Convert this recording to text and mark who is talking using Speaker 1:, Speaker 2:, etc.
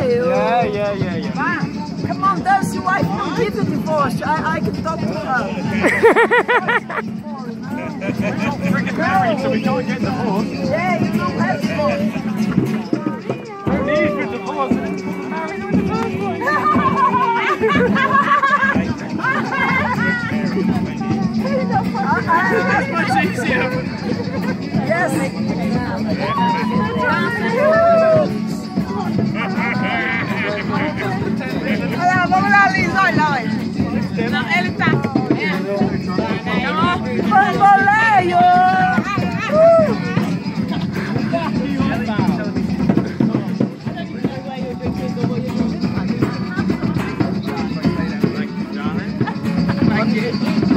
Speaker 1: Bamboleo.
Speaker 2: Yeah, yeah, yeah, yeah.
Speaker 1: Ma, come on, that's your wife. Don't give a divorce. I, I can talk to her.
Speaker 2: We're not freaking married, so we can't get divorced.
Speaker 1: Yeah, you don't have divorce.
Speaker 2: No need for divorce. Married in the first place. That's much easier.
Speaker 1: Yes. Yeah.